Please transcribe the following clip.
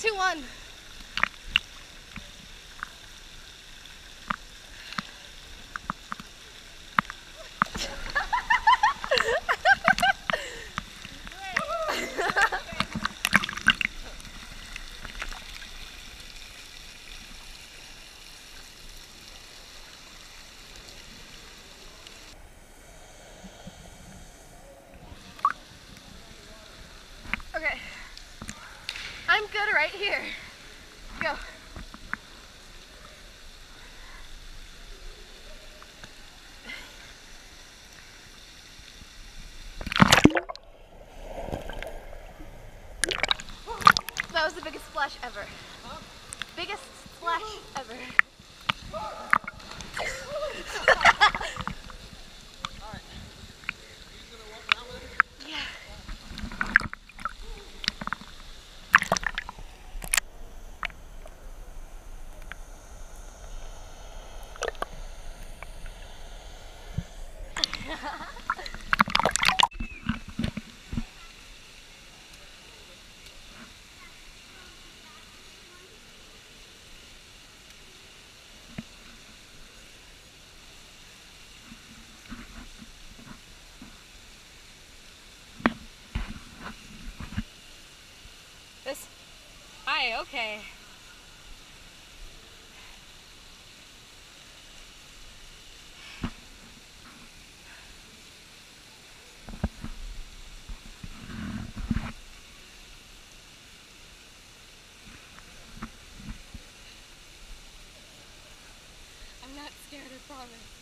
two one. Right here. Go. That was the biggest splash ever. Biggest splash ever. Okay. I'm not scared, I promise.